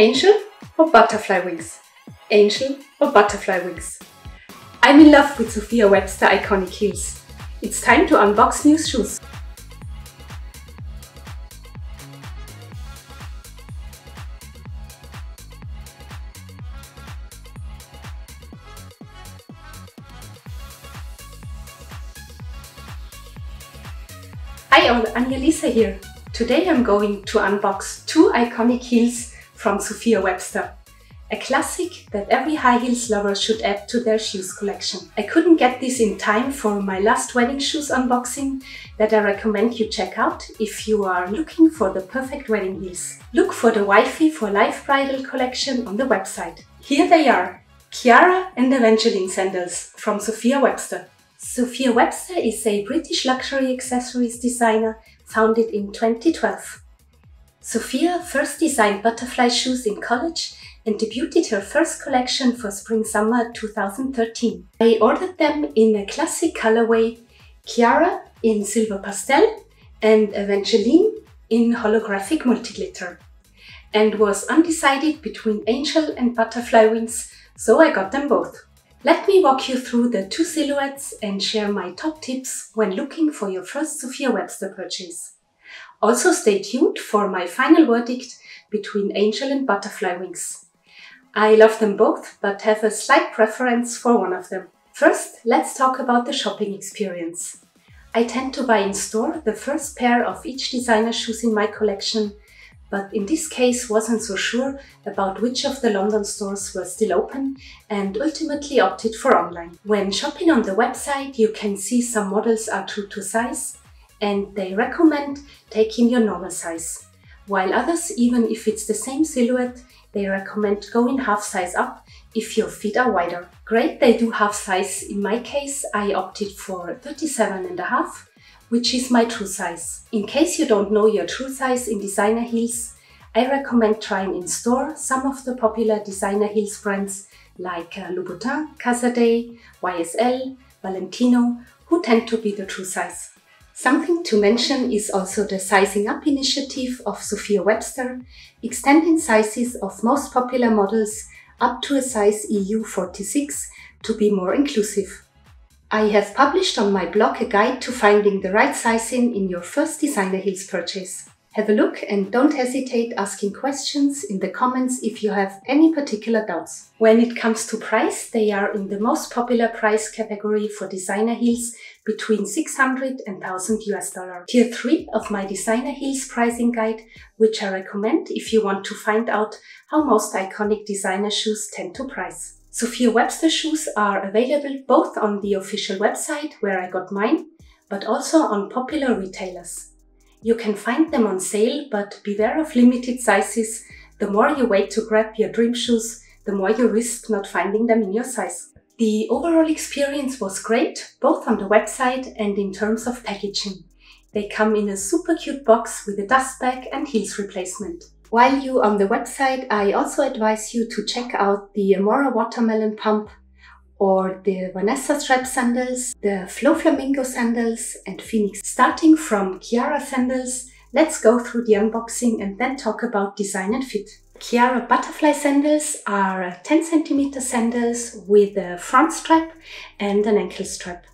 Angel or butterfly wings? Angel or butterfly wings? I'm in love with Sophia Webster iconic heels. It's time to unbox new shoes. Hi all, Anja Liesa here. Today I'm going to unbox two iconic heels from Sophia Webster. A classic that every high heels lover should add to their shoes collection. I couldn't get this in time for my last wedding shoes unboxing that I recommend you check out if you are looking for the perfect wedding heels. Look for the Wifey for Life Bridal collection on the website. Here they are, Chiara and Evangeline sandals from Sophia Webster. Sophia Webster is a British luxury accessories designer founded in 2012. Sophia first designed butterfly shoes in college and debuted her first collection for spring-summer 2013. I ordered them in a classic colorway, Chiara in silver pastel and Evangeline in holographic multiglitter, and was undecided between angel and butterfly wings, so I got them both. Let me walk you through the two silhouettes and share my top tips when looking for your first Sophia Webster purchase. Also stay tuned for my final verdict between angel and butterfly wings. I love them both, but have a slight preference for one of them. First, let's talk about the shopping experience. I tend to buy in store the first pair of each designer shoes in my collection but in this case wasn't so sure about which of the London stores were still open and ultimately opted for online. When shopping on the website you can see some models are true to size and they recommend taking your normal size, while others, even if it's the same silhouette, they recommend going half size up if your feet are wider. Great, they do half size. In my case, I opted for 37 and a half which is my true size. In case you don't know your true size in designer heels, I recommend trying in store some of the popular designer heels brands like uh, Louboutin, Casadei, YSL, Valentino, who tend to be the true size. Something to mention is also the Sizing Up initiative of Sophia Webster, extending sizes of most popular models up to a size EU 46 to be more inclusive. I have published on my blog a guide to finding the right sizing in your first designer heels purchase. Have a look and don't hesitate asking questions in the comments if you have any particular doubts. When it comes to price, they are in the most popular price category for designer heels between 600 and 1000 US dollar. Tier 3 of my designer heels pricing guide, which I recommend if you want to find out how most iconic designer shoes tend to price. Sophia Webster shoes are available both on the official website where I got mine, but also on popular retailers. You can find them on sale, but beware of limited sizes. The more you wait to grab your dream shoes, the more you risk not finding them in your size. The overall experience was great, both on the website and in terms of packaging. They come in a super cute box with a dust bag and heels replacement. While you on the website, I also advise you to check out the Amora Watermelon Pump or the Vanessa Strap sandals, the Flo Flamingo sandals and Phoenix. Starting from Chiara sandals, let's go through the unboxing and then talk about design and fit. Chiara butterfly sandals are 10 centimeter sandals with a front strap and an ankle strap.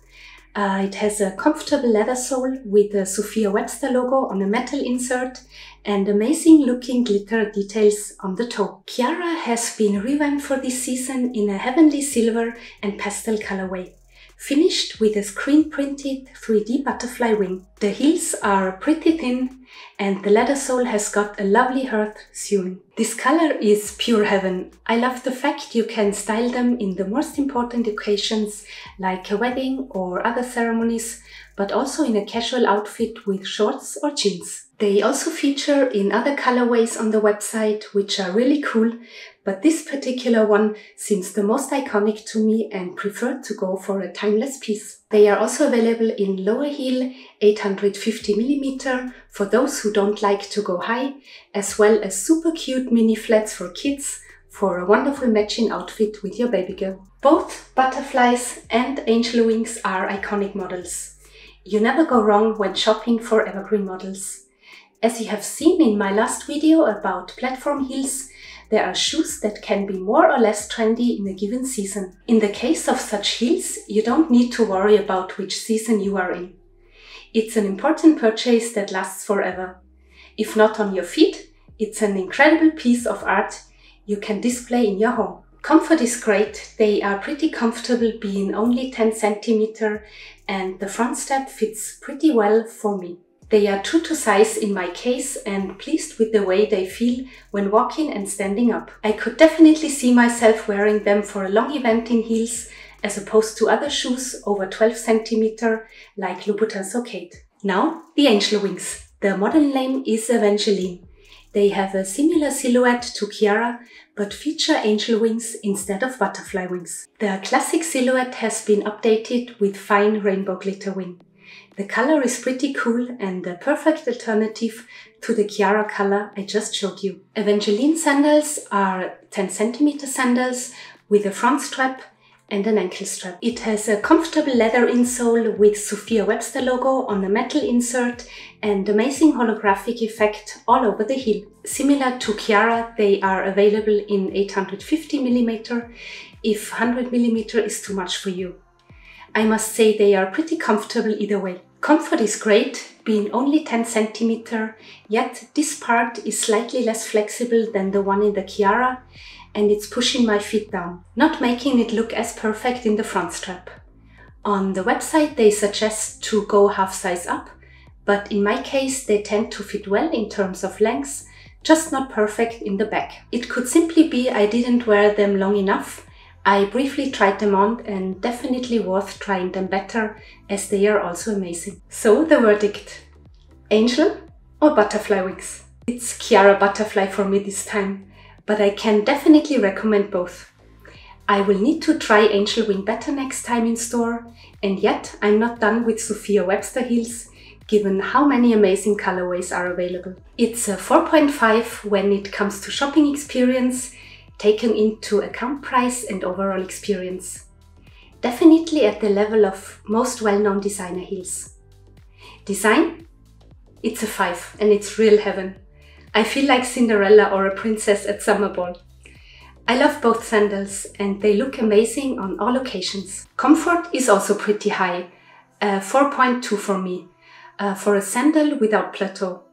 Uh, it has a comfortable leather sole with the Sophia Webster logo on a metal insert and amazing looking glitter details on the toe. Chiara has been revamped for this season in a heavenly silver and pastel colorway finished with a screen printed 3D butterfly wing. The heels are pretty thin and the leather sole has got a lovely hearth sewing. This color is pure heaven. I love the fact you can style them in the most important occasions like a wedding or other ceremonies, but also in a casual outfit with shorts or jeans. They also feature in other colorways on the website, which are really cool, but this particular one seems the most iconic to me and preferred to go for a timeless piece. They are also available in lower heel 850mm for those who don't like to go high, as well as super cute mini flats for kids for a wonderful matching outfit with your baby girl. Both butterflies and angel wings are iconic models. You never go wrong when shopping for evergreen models. As you have seen in my last video about platform heels, there are shoes that can be more or less trendy in a given season. In the case of such heels, you don't need to worry about which season you are in. It's an important purchase that lasts forever. If not on your feet, it's an incredible piece of art you can display in your home. Comfort is great. They are pretty comfortable being only 10 centimeter and the front step fits pretty well for me. They are true to size in my case and pleased with the way they feel when walking and standing up. I could definitely see myself wearing them for a long event in heels as opposed to other shoes over 12 cm like Louboutin So Kate. Now, the angel wings. The modern name is Evangeline. They have a similar silhouette to Chiara, but feature angel wings instead of butterfly wings. The classic silhouette has been updated with fine rainbow glitter wing. The color is pretty cool and the perfect alternative to the Chiara color I just showed you. Evangeline sandals are 10 centimeter sandals with a front strap and an ankle strap. It has a comfortable leather insole with Sophia Webster logo on the metal insert and amazing holographic effect all over the heel. Similar to Chiara, they are available in 850mm if 100mm is too much for you. I must say they are pretty comfortable either way. Comfort is great, being only 10 centimeter, yet this part is slightly less flexible than the one in the Chiara and it's pushing my feet down, not making it look as perfect in the front strap. On the website they suggest to go half size up, but in my case they tend to fit well in terms of length, just not perfect in the back. It could simply be I didn't wear them long enough I briefly tried them on and definitely worth trying them better as they are also amazing. So the verdict, angel or butterfly wings? It's Chiara Butterfly for me this time, but I can definitely recommend both. I will need to try Angel Wing better next time in store, and yet I'm not done with Sophia Webster heels, given how many amazing colorways are available. It's a 4.5 when it comes to shopping experience, taken into account price and overall experience. Definitely at the level of most well-known designer heels. Design? It's a 5 and it's real heaven. I feel like Cinderella or a princess at summer ball. I love both sandals and they look amazing on all occasions. Comfort is also pretty high, uh, 4.2 for me, uh, for a sandal without plateau.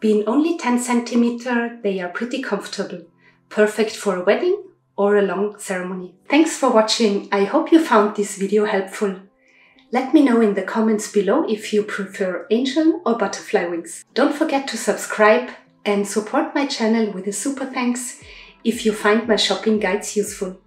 Being only 10 centimeter, they are pretty comfortable perfect for a wedding or a long ceremony. Thanks for watching. I hope you found this video helpful. Let me know in the comments below if you prefer angel or butterfly wings. Don't forget to subscribe and support my channel with a super thanks if you find my shopping guides useful.